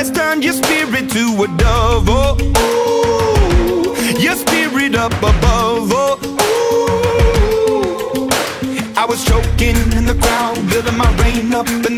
Has turned your spirit to a dove. Oh, ooh, your spirit up above. Oh, ooh. I was choking in the crowd, building my rain up in the